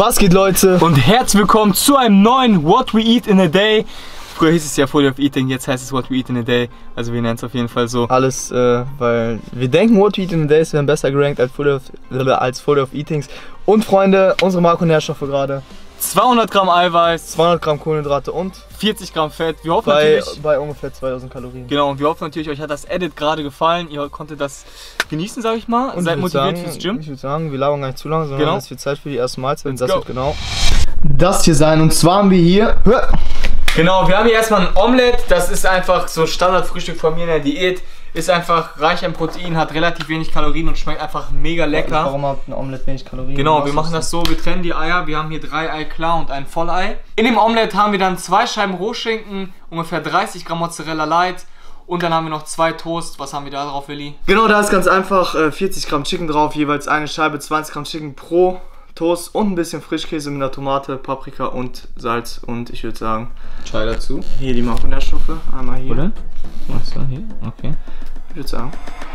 Was geht Leute? Und herzlich willkommen zu einem neuen What We Eat in a Day. Früher hieß es ja Fully of Eating, jetzt heißt es What We Eat in a Day. Also wir nennen es auf jeden Fall so. Alles, äh, weil wir denken, What We Eat in a Day werden besser gerankt als Full of, als Full of Eatings. Und Freunde, unsere Makronährstoffe gerade. 200 Gramm Eiweiß, 200 Gramm Kohlenhydrate und 40 Gramm Fett. Wir hoffen bei, natürlich. bei ungefähr 2000 Kalorien. Genau, und wir hoffen natürlich, euch hat das Edit gerade gefallen. Ihr konntet das genießen, sag ich mal. Und Seid ich motiviert sagen, fürs Gym. Ich würde sagen, wir labern gar nicht zu lange, sondern Genau. es wird Zeit für die erste Mahlzeit. Let's das go. wird genau das hier sein. Und zwar haben wir hier. Genau, wir haben hier erstmal ein Omelette. Das ist einfach so Standardfrühstück von mir in der Diät. Ist einfach reich an Protein, hat relativ wenig Kalorien und schmeckt einfach mega lecker. Warum hat ein Omelette wenig Kalorien? Genau, wir machen das so, wir trennen die Eier, wir haben hier drei Ei klar und ein Vollei. In dem Omelett haben wir dann zwei Scheiben Rohschinken, ungefähr 30 Gramm Mozzarella Light und dann haben wir noch zwei Toast. Was haben wir da drauf, Willi? Genau, da ist ganz einfach äh, 40 Gramm Chicken drauf, jeweils eine Scheibe, 20 Gramm Chicken pro Toast und ein bisschen Frischkäse mit einer Tomate, Paprika und Salz. Und ich würde sagen, Chai dazu. hier die Makronährstoffe. Einmal hier. Oder? Achso, hier, okay. Ich würde sagen.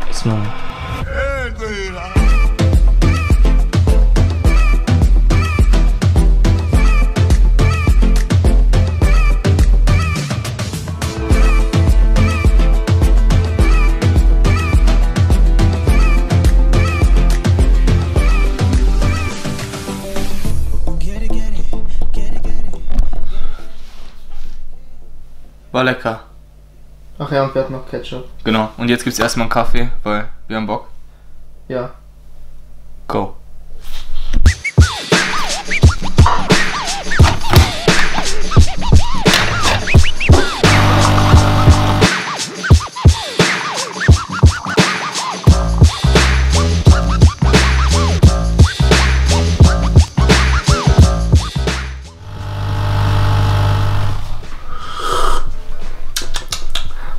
Erstmal. War lecker. Ach ja, und wir hatten noch Ketchup. Genau. Und jetzt gibt's erstmal einen Kaffee, weil wir haben Bock. Ja. Go.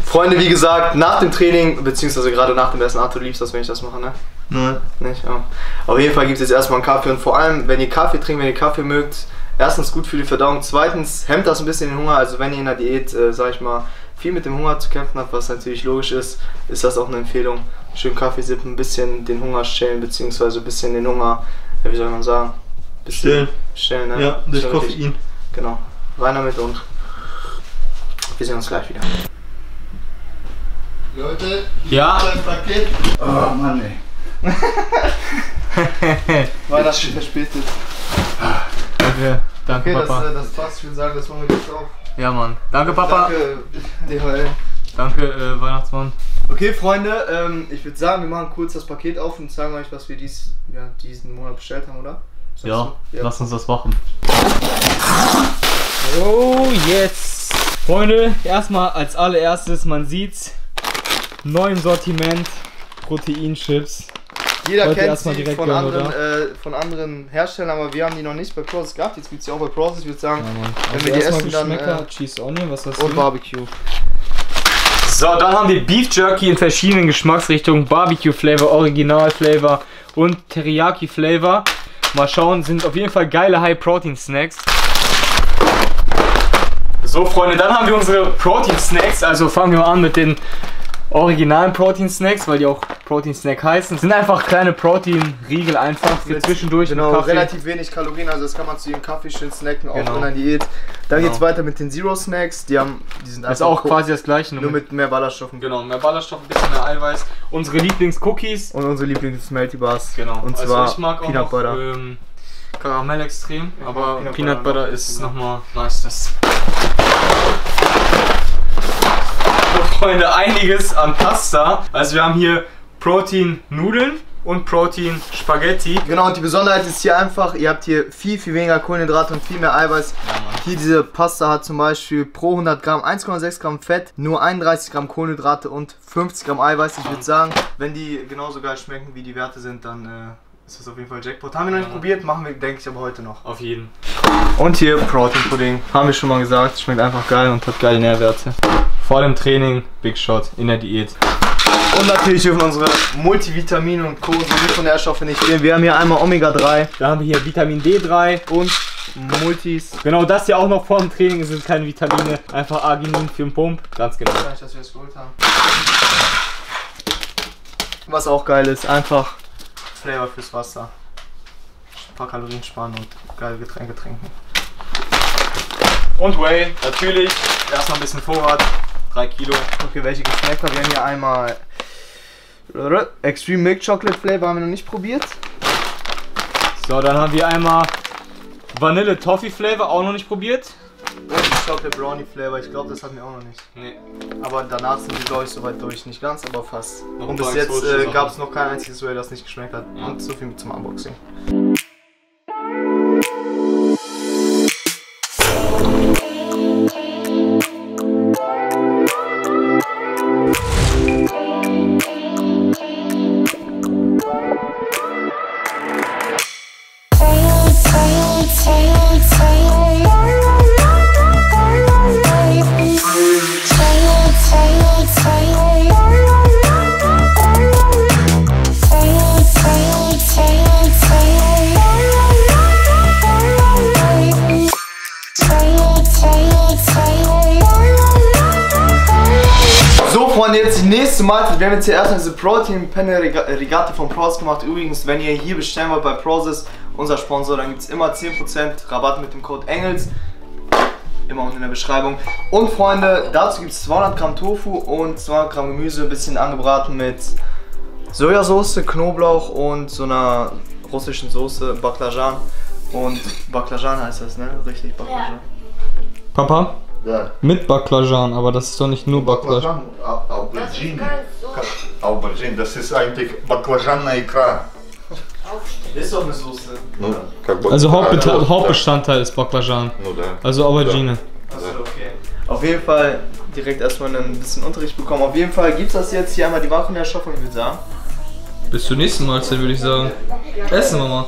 Freunde, wie gesagt, nach dem Training, beziehungsweise gerade nach dem Essen, Arthur, du liebst das, wenn ich das mache, ne? Nein. Nicht? Ja. Auf jeden Fall gibt es jetzt erstmal einen Kaffee und vor allem, wenn ihr Kaffee trinkt, wenn ihr Kaffee mögt, erstens gut für die Verdauung, zweitens hemmt das ein bisschen den Hunger. Also wenn ihr in der Diät, äh, sag ich mal, viel mit dem Hunger zu kämpfen habt, was natürlich logisch ist, ist das auch eine Empfehlung. Schön Kaffee sippen, ein bisschen den Hunger stellen, beziehungsweise ein bisschen den Hunger, ja, wie soll man sagen? Bisschen Stillen. Stellen, ne? Ja, durch. Koffein. Genau. Rein damit und wir sehen uns gleich wieder. Leute, Ja. ein Paket. Oh Mann, ey. Weihnachten verspätet. Danke. Danke, Okay, das, Papa. äh, das passt. Ich würde sagen, das machen wir jetzt auf. ja, Mann. Danke, Papa. Danke, DHL. Danke, äh, Weihnachtsmann. Okay, Freunde, ähm, ich würde sagen, wir machen kurz das Paket auf und zeigen euch, was wir dies, ja, diesen Monat bestellt haben, oder? Ja, ja. lass uns das machen. Oh, jetzt. Freunde, erstmal als allererstes, man sieht's, neu im Sortiment, Proteinchips. Jeder Wollt kennt sie direkt von gönnen, anderen, äh, von anderen Herstellern, aber wir haben die noch nicht bei Process gehabt. Jetzt gibt es die auch bei Process. Ich würde sagen, Ja. Wenn wir die erstmal essen, dann, äh, Cheese Onion, was hast und du? Barbecue. So, dann haben wir Beef Jerky in verschiedenen Geschmacksrichtungen, Barbecue Flavor, Original Flavor und Teriyaki Flavor. Mal schauen, sind auf jeden Fall geile High Protein Snacks. So Freunde, dann haben wir unsere Protein Snacks, also fangen wir mal an mit den originalen Protein Snacks, weil die auch Protein Snack heißen. Sind einfach kleine Protein Riegel einfach für Mit- zwischendurch Genau, mit relativ wenig Kalorien, also das kann man zu ihrem Kaffee schön snacken, auch Genau. in der Diät. Dann Genau. geht's weiter mit den Zero Snacks, die haben, die sind ist auch quasi das gleiche, nur mit mehr Ballaststoffen. genau, mehr Ballaststoff, ein bisschen mehr Eiweiß. Unsere Lieblings-Cookies. Und unsere Lieblings-Melty Bars. Genau. Und also zwar ich mag auch Peanut Butter. Ähm, Karamell extrem, aber Peanut, Peanut Butter Butter noch ist nochmal nice. Das. Freunde, einiges an Pasta. Also wir haben hier Protein Nudeln und Protein Spaghetti. Genau, und die Besonderheit ist hier einfach, ihr habt hier viel, viel weniger Kohlenhydrate und viel mehr Eiweiß. Hier diese Pasta hat zum Beispiel pro 100 Gramm 1,6 Gramm Fett, nur 31 Gramm Kohlenhydrate und 50 Gramm Eiweiß. Ich würde sagen, wenn die genauso geil schmecken, wie die Werte sind, dann äh, ist das auf jeden Fall Jackpot. Haben wir noch nicht Ja. probiert, machen wir, denke ich, aber heute noch. Auf jeden. Und hier Protein Pudding. Haben wir schon mal gesagt, schmeckt einfach geil und hat geile Nährwerte. Vor dem Training, Big Shot in der Diät. Und natürlich dürfen unsere Multivitamine und Co. sowie von Nährstoffe nicht fehlen. Wir haben hier einmal Omega 3 Da haben wir hier Vitamin D3 und Multis. Genau, das hier auch noch vor dem Training sind keine Vitamine, einfach Arginin für den Pump. Ganz genau. Wahrscheinlich, dass wir es geholt haben. Was auch geil ist, einfach Flavor fürs Wasser. paar Kalorien sparen und geile Getränke trinken. Und Whey, natürlich. Erstmal ein bisschen Vorrat. 3 Kilo. Okay, welche Geschmäcker? Wir haben hier einmal Extreme Milk Chocolate Flavor, haben wir noch nicht probiert. So, dann haben wir einmal Vanille Toffee Flavor, auch noch nicht probiert. Und Chocolate Brownie Flavor, ich glaube, das hatten wir auch noch nicht. Nee. Aber danach sind wir, glaube ich, soweit durch. Nicht ganz, aber fast. Noch und bis jetzt äh, gab es noch kein einziges Whey, das nicht geschmeckt hat. Ja. Und so viel zum Unboxing. Jetzt nächste Mahlzeit. Wir haben jetzt hier erstmal diese Protein Penne Rega- Regatta von Pros gemacht. Übrigens, wenn ihr hier bestellen wollt bei Prozess, unser Sponsor, dann gibt es immer 10% Rabatt mit dem Code ENGELS. Immer unten in der Beschreibung. Und Freunde, dazu gibt es 200 Gramm Tofu und 200 Gramm Gemüse, ein bisschen angebraten mit Sojasauce, Knoblauch und so einer russischen Soße, Baklajan. Und Baklajan heißt das, ne? Richtig, Baklajan. Papa? Да. Mit Baklajan, aber das ist doch nicht nur Баклажан, а- aubergine. Aubergine, das ist eigentlich baklajanная икра. Ist doch eine Soße. Ну, как бы- Also Hauptbe Да, да. Hauptbestandteil ist Baklajan. Ну да. Also Aubergine. Achso, okay. Auf jeden Fall direkt erstmal ein bisschen Unterricht bekommen. Auf jeden Fall gibt es das jetzt hier einmal die Wachenherrschaft und ich würde sagen. Bis zur nächsten Mahlzeit würde ich sagen. Essen wir mal.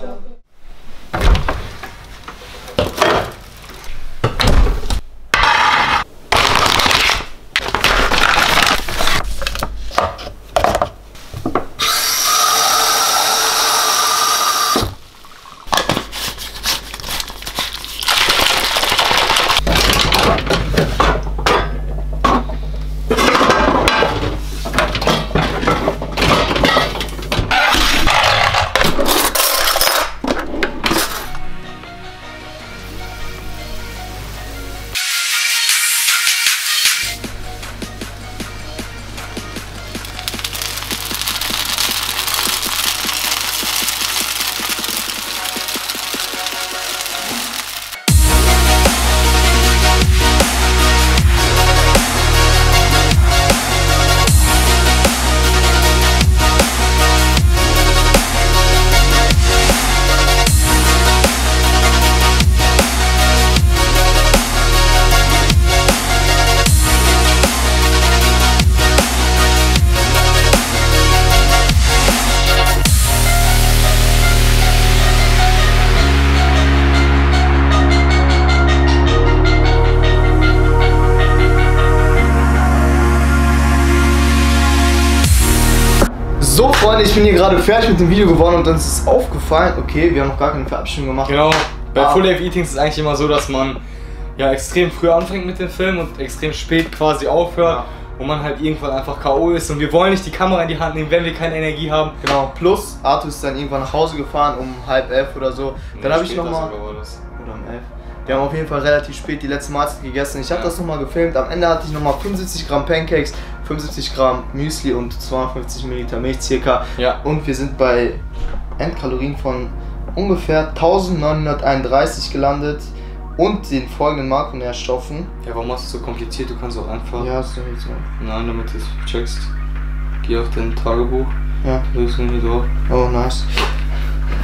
Freunde, ich bin hier gerade fertig mit dem Video geworden und uns ist aufgefallen, okay, wir haben noch gar keine Verabschiedung gemacht. Genau. Bei Ah. Full Life Eatings ist es eigentlich immer so, dass man ja extrem früh anfängt mit dem Film und extrem spät quasi aufhört. Ja. Und man halt irgendwann einfach K.O. ist und wir wollen nicht die Kamera in die Hand nehmen, wenn wir keine Energie haben. Genau, plus Arthur ist dann irgendwann nach Hause gefahren um halb elf oder so. Dann habe ich nochmal. Oder 11. Wir haben auf jeden Fall relativ spät die letzte Mahlzeit gegessen. Ich habe Ja. das nochmal gefilmt. Am Ende hatte ich nochmal 75 Gramm Pancakes, 75 Gramm Müsli und 250 Milliliter Milch circa. Ja. Und wir sind bei Endkalorien von ungefähr 1931 gelandet und den folgenden Makronährstoffen. Ja, warum machst du es so kompliziert? Du kannst auch einfach. Ja, ist doch jetzt so. Nein, damit du es checkst. Geh auf dein Tagebuch. Ja. Lösen hier drauf. Oh, nice.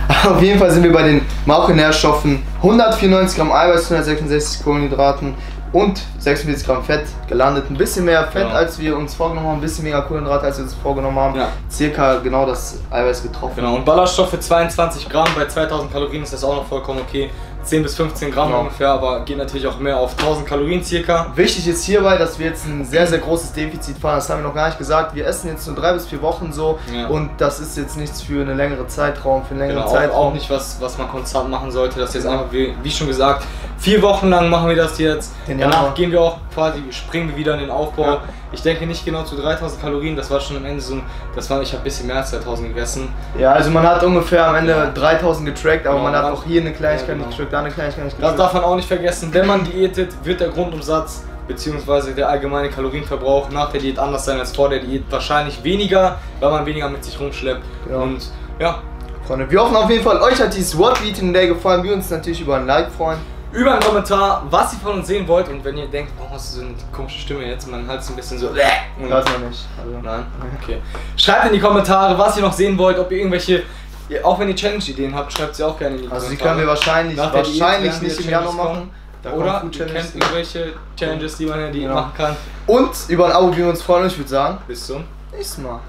Auf jeden Fall sind wir bei den Makronährstoffen 194 Gramm Eiweiß, 166 Kohlenhydraten und 46 Gramm Fett gelandet. Ein bisschen mehr Fett, Genau. als wir uns vorgenommen haben, ein bisschen weniger Kohlenhydrate, als wir uns vorgenommen haben. Ja. Circa genau das Eiweiß getroffen. Genau, und Ballaststoffe 22 Gramm, bei 2000 Kalorien ist das auch noch vollkommen okay. 10 bis 15 Gramm Genau. ungefähr, aber geht natürlich auch mehr auf 1000 Kalorien circa. Wichtig ist hierbei, dass wir jetzt ein sehr, sehr großes Defizit fahren. Das haben wir noch gar nicht gesagt. Wir essen jetzt nur drei bis vier Wochen so Ja. und das ist jetzt nichts für eine längere Zeitraum, für einen längeren Genau, auch, Zeitraum. auch nicht was, was man konstant machen sollte. Das ist jetzt einfach, wie, wie schon gesagt, Vier Wochen lang machen wir das jetzt. Den Danach gehen wir auch quasi, springen wir wieder in den Aufbau. Ja. Ich denke nicht genau zu 3000 Kalorien, das war schon am Ende so, das war, ich habe ein bisschen mehr als 2000 gegessen. Ja, also man hat ungefähr am Ende Ja. 3000 getrackt, aber Genau, man hat auch hier eine Kleinigkeit Ja, genau. nicht getrackt, da eine Kleinigkeit nicht Das getrackt. darf man auch nicht vergessen, wenn man diätet, wird der Grundumsatz bzw. der allgemeine Kalorienverbrauch nach der Diät anders sein als vor der Diät. Wahrscheinlich weniger, weil man weniger mit sich rumschleppt. Ja. Und ja, Freunde, wir hoffen auf jeden Fall, euch hat dieses What Eating Day gefallen. Wir uns natürlich über ein Like freuen. Über einen Kommentar, was ihr von uns sehen wollt. Und wenn ihr denkt, warum hast du so eine komische Stimme jetzt? Man halt so ein bisschen so. Und Weiß man nicht. Also, Nein? Okay. Schreibt in die Kommentare, was ihr noch sehen wollt, ob ihr irgendwelche. Auch wenn ihr Challenge-Ideen habt, schreibt sie auch gerne in die also die Kommentare. können wir wahrscheinlich, Nach wahrscheinlich nicht im Januar machen. kommen. Da Oder ihr kennt irgendwelche Challenges, die man der Diät Genau. machen kann. Und über ein Abo, wie wir uns freuen. Ich würde sagen, Bis zum nächstes Mal.